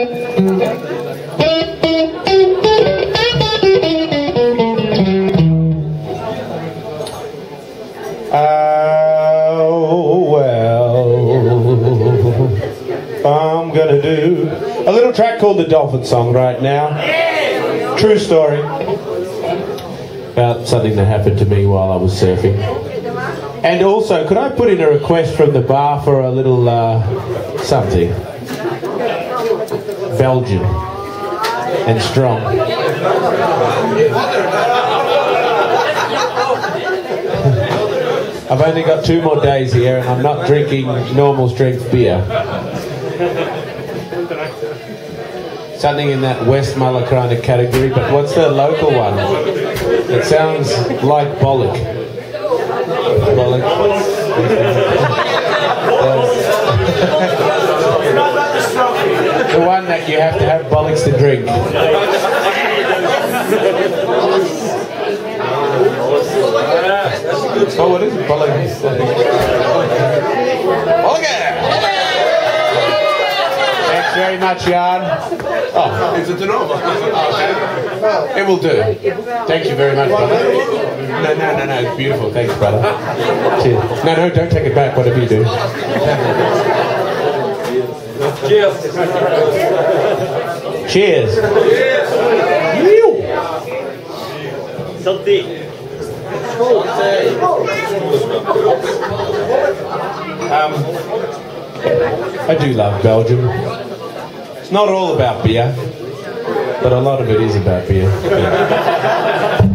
Oh, well. I'm gonna do a little track called the Dolphin Song right now. True story. About something that happened to me while I was surfing. And also, could I put in a request from the bar for a little uh, something? Belgian and strong. I've only got two more days here and I'm not drinking normal strength beer. Something in that Westmalle kind of category, but what's the local one? It sounds like Bollock. Bollock. the one that you have to have bollocks to drink. Oh, what is it? Bollock. Thanks very much, Jan. Oh, Is it an it will do. Thank you very much, brother. No, no, no, no. It's beautiful. Thanks, brother. Cheers. No, no, don't take it back. Whatever you do. Cheers. Cheers. Um, I do love Belgium. It's not all about beer, but a lot of it is about beer. Well,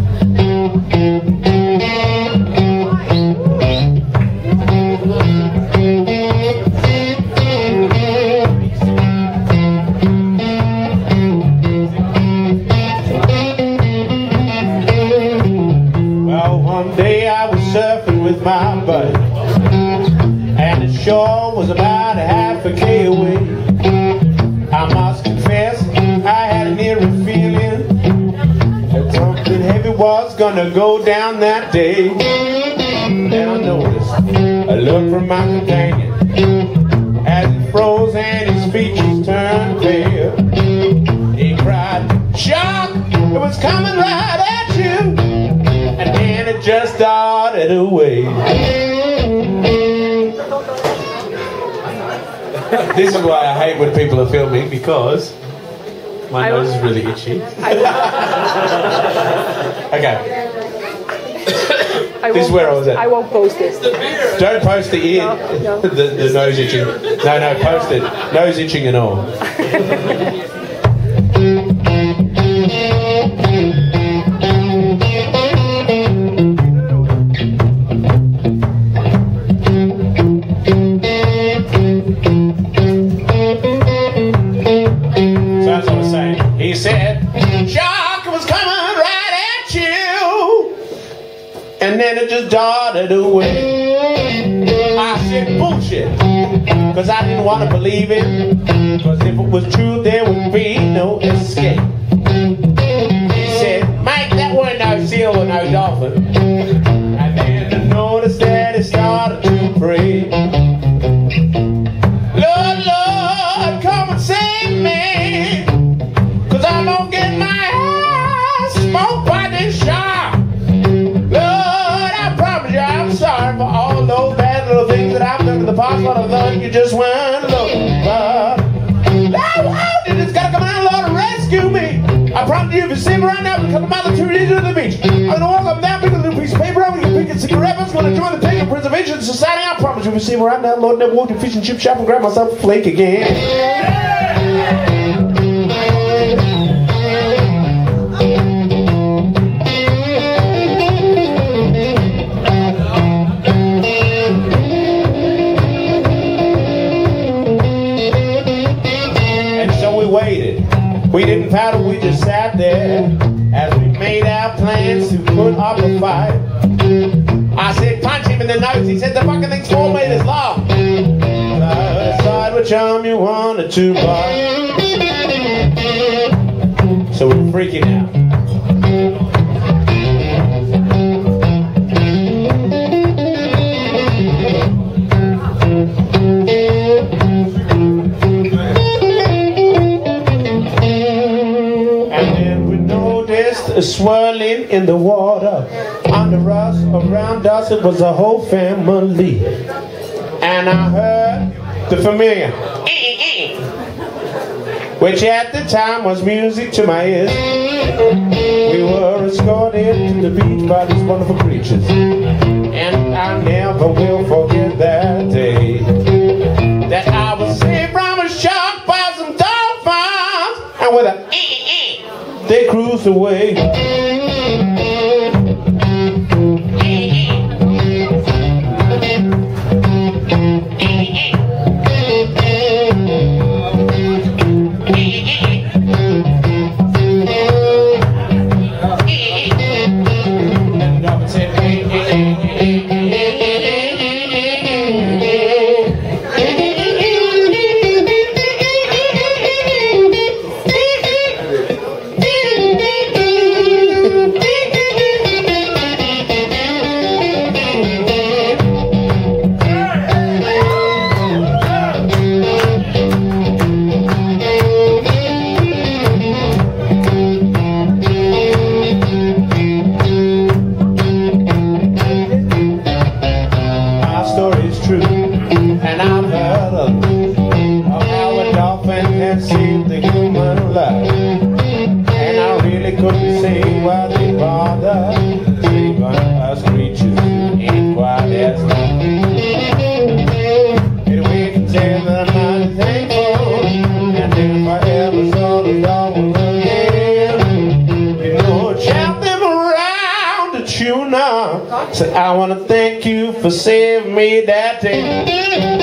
shore was about a half a k away. I must confess, I had an eerie feeling that something heavy was gonna go down that day. Then I noticed a look from my companion as he froze and his features turned pale. He cried, "Shark! It was coming right at you!" and then it just started away. this is why I hate when people are filming because my I nose is really itchy. Okay, I This is won't where I post- was at. I won't post this. don't post the ear, No, no. The, the nose itching. No, no, post it. Nose itching and all. then it just darted away. I said, bullshit. Because I didn't want to believe it. Because if it was true, there would be no escape. He said, Mike, that wasn't no seal or no dolphin. And then I noticed that it started to pray. Lord, I thought you just for. Now, how did this gotta come out, Lord, rescue me? I promise you, if you see me right now, we come out the two to the beach. I'm gonna walk up down, pick a little piece of paper, I'm gonna pick a cigarette, I'm gonna join the Pagan Preservation Society. I promise you, if you see me right now, Lord, never walk to fish and chip shop and grab myself a flake again. We didn't paddle, we just sat there as we made our plans to put up a fight. I said, punch him in the nose. He said, the fucking thing's four meters long. Decide which arm you wanted to bite. So we're freaking out. In the water. Under us, around us, it was a whole family. And I heard the familiar, which at the time was music to my ears. We were escorted to the beach by these wonderful creatures. And I never will forget that day. That I was saved from a shark by some dolphins. And with a they cruised away. I want to thank you for saving me that day.